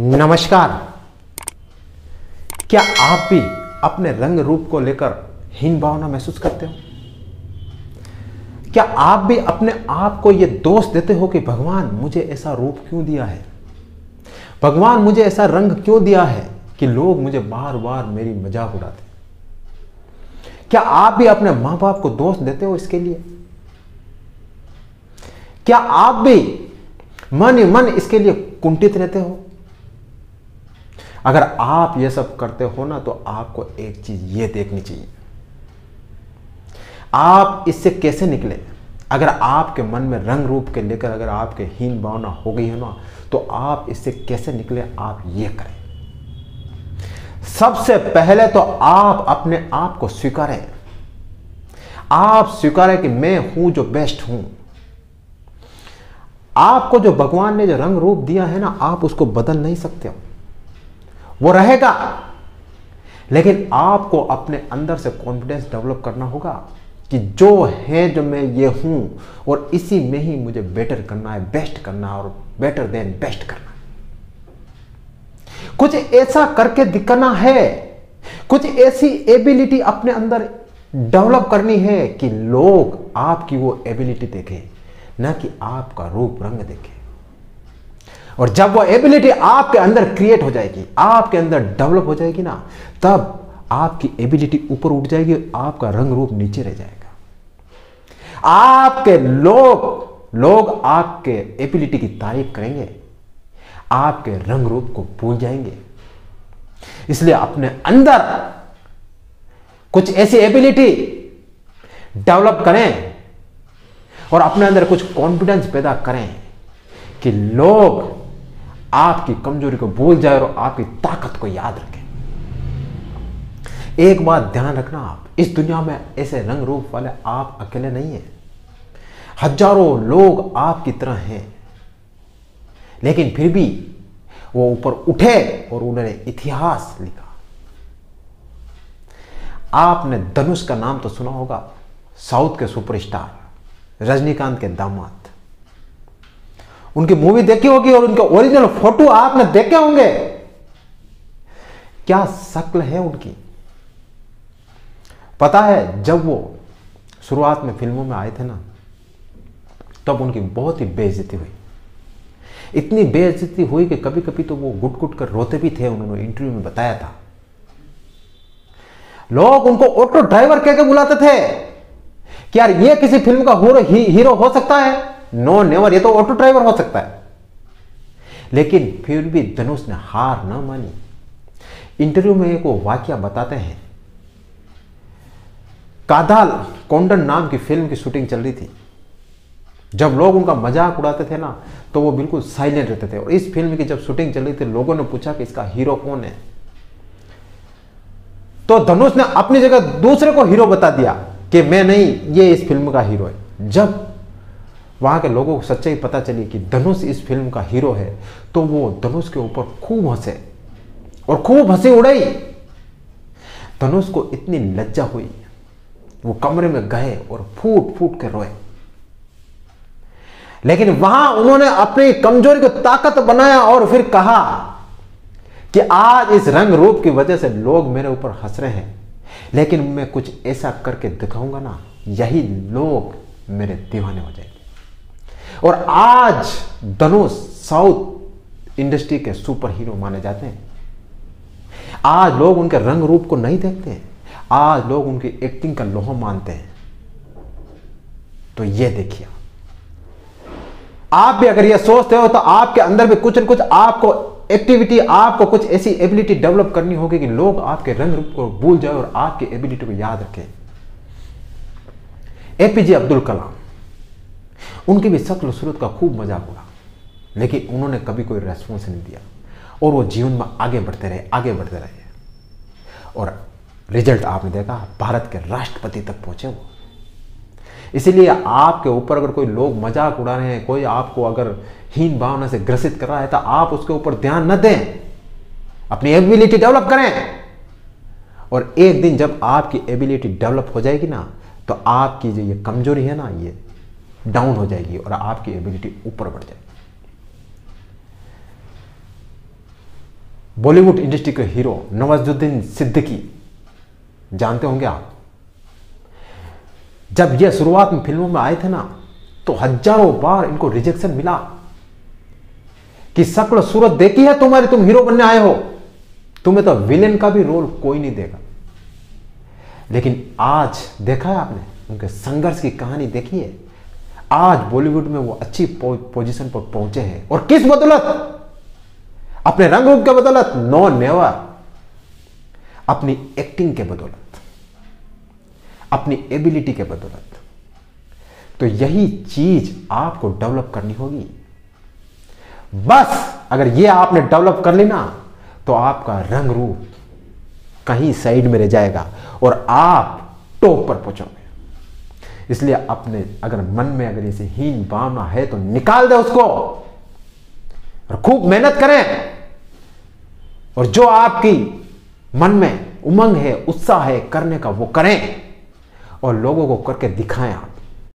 नमस्कार। क्या आप भी अपने रंग रूप को लेकर हीन भावना महसूस करते हो? क्या आप भी अपने आप को यह दोष देते हो कि भगवान मुझे ऐसा रूप क्यों दिया है? भगवान मुझे ऐसा रंग क्यों दिया है कि लोग मुझे बार बार मेरी मज़ाक उड़ाते क्या आप भी अपने माँ बाप को दोष देते हो इसके लिए? क्या आप भी मन मन इसके लिए कुंठित रहते हो? अगर आप ये सब करते हो ना तो आपको एक चीज़ ये देखनी चाहिए। आप इससे कैसे निकले? अगर आपके मन में रंग रूप के लेकर अगर आपके हीन भावना हो गई है ना तो आप इससे कैसे निकले? आप ये करें। सबसे पहले तो आप अपने आप को स्वीकारें। आप स्वीकारें कि मैं हूँ जो बेस्ट हूँ। आपको जो भगवान ने जो रंग रूप दिया है ना, आप उसको बदल नहीं सकते हो। वो रहेगा। लेकिन आपको अपने अंदर से कॉन्फिडेंस डेवलप करना होगा कि जो है जो मैं ये हूँ, और इसी में ही मुझे बेटर करना है बेस्ट करना है, और बेटर देन बेस्ट करना कुछ ऐसा करके दिखाना है। कुछ ऐसी एबिलिटी अपने अंदर डेवलप करनी है कि लोग आपकी वो एबिलिटी देखें, ना कि आपका रूप रंग देखें। और जब वो एबिलिटी आपके अंदर क्रिएट हो जाएगी, आपके अंदर डेवलप हो जाएगी ना, तब आपकी एबिलिटी ऊपर उठ जाएगी आपका रंग रूप नीचे रह जाएगा। आपके लोग लोग आपके एबिलिटी की तारीफ़ करेंगे, आपके रंग रूप को भूल जाएँगे। इसलिए अपने अंदर कुछ ऐसी एबिलिटी डेवलप करें और अपने अंदर कुछ कॉन्फिडेंस पैदा करें कि लोग आपकी कमज़ोरी को भूल जाए और आपकी ताकत को याद रखें। एक बात ध्यान रखना आप, इस दुनिया में ऐसे रंग रूप वाले आप अकेले नहीं हैं। हज़ारों लोग आपकी तरह हैं। लेकिन फिर भी वो ऊपर उठे और उन्होंने इतिहास लिखा। आपने धनुष का नाम तो सुना होगा, साउथ के सुपरस्टार, रजनीकांत के दामाद। उनकी मूवी देखी होगी और उनके ओरिजिनल फ़ोटो आपने देखे होंगे। क्या शक्ल है उनकी? पता है, जब वो शुरुआत में फ़िल्मों में आए थे ना, तब उनकी बहुत ही बेइज्जती हुई। इतनी बेइज्जती हुई कि कभी कभी तो वो गुट गुट कर रोते भी थे, उन्होंने इंटरव्यू में बताया था। लोग उनको ऑटो ड्राइवर कह के बुलाते थे कि यार ये किसी फ़िल्म का हीरो हो सकता है। नो नेवर ये तो ऑटो ड्राइवर हो सकता है। लेकिन फिर भी धनुष ने हार ना मानी। इंटरव्यू में एक वो वाक्य बताते हैं। कादाल कोंडन नाम की फ़िल्म की शूटिंग चल रही थी। जब लोग उनका मज़ाक उड़ाते थे ना तो वो बिल्कुल साइलेंट रहते थे। और इस फ़िल्म की जब शूटिंग चल रही थी, लोगों ने पूछा कि इसका हीरो कौन है? तो धनुष ने अपनी जगह दूसरे को हीरो बता दिया कि मैं नहीं, ये इस फ़िल्म का हीरो है। जब वहाँ के लोगों को सच्चाई पता चली कि धनुष इस फ़िल्म का हीरो है तो वो धनुष के ऊपर खूब हंसे और खूब हँसी उड़ाई। धनुष को इतनी लज्जा हुई, वो कमरे में गए और फूट फूट के रोए। लेकिन वहाँ उन्होंने अपनी कमज़ोरी को ताकत बनाया और फिर कहा कि आज इस रंग रूप की वजह से लोग मेरे ऊपर हंस रहे हैं, लेकिन मैं कुछ ऐसा करके दिखाऊँगा ना, यही लोग मेरे दीवाने हो जाएँगे। और आज धनुष साउथ इंडस्ट्री के सुपर हीरो माने जाते हैं। आज लोग उनके रंग रूप को नहीं देखते हैं। आज लोग उनकी एक्टिंग का लोहा मानते हैं। तो ये देखिए आप। भी अगर ये सोचते हो तो आपके अंदर भी कुछ न कुछ आपको एक्टिविटी आपको कुछ ऐसी एबिलिटी डेवलप करनी होगी कि लोग आपके रंग रूप को भूल जाए और आपकी एबिलिटी को याद रखें। एपीजे अब्दुल कलाम उनकी भी शक्ल सूरत का खूब मज़ाक उड़ा। लेकिन उन्होंने कभी कोई रेस्पॉन्स नहीं दिया। और वो जीवन में आगे बढ़ते रहे, आगे बढ़ते रहे। और रिज़ल्ट आपने देखा, भारत के राष्ट्रपति तक पहुँचे वो। इसीलिए आपके ऊपर अगर कोई लोग मज़ाक उड़ा रहे हैं, कोई आपको अगर हीन भावना से ग्रसित कर रहा है तो आप उसके ऊपर ध्यान न दें। अपनी एबिलिटी डेवलप करें। और एक दिन जब आपकी एबिलिटी डेवलप हो जाएगी ना तो आपकी जो ये कमज़ोरी है ना, ये डाउन हो जाएगी और आपकी एबिलिटी ऊपर बढ़ जाएगी। बॉलीवुड इंडस्ट्री के हीरो नवाजुद्दीन सिद्दीकी, जानते होंगे आप? जब ये शुरुआत में फ़िल्मों में आए थे ना तो हज़ारों बार इनको रिजेक्शन मिला कि शक्ल सूरत देखी है तुम्हारी, तुम हीरो बनने आए हो। तुम्हें तो विलेन का भी रोल कोई नहीं देगा। लेकिन आज देखा है आपने, उनके संघर्ष की कहानी देखी है? आज बॉलीवुड में वो अच्छी पोजीशन पर पहुँचे हैं। और किस बदौलत? अपने रंग रूप के बदौलत, नो नेवर अपनी एक्टिंग के बदौलत। अपनी एबिलिटी के बदौलत। तो यही चीज़ आपको डेवलप करनी होगी। बस, अगर ये आपने डेवलप कर ली ना तो आपका रंग रूप कहीं साइड में रह जाएगा। और आप टॉप पर पहुंचोगे। इसलिए अपने, अगर मन में अगर इसे हीन भावना है तो निकाल दे उसको। और खूब मेहनत करें। और जो आपकी मन में उमंग है, उत्साह है करने का, वो करें। और लोगों को करके दिखाएँ आप।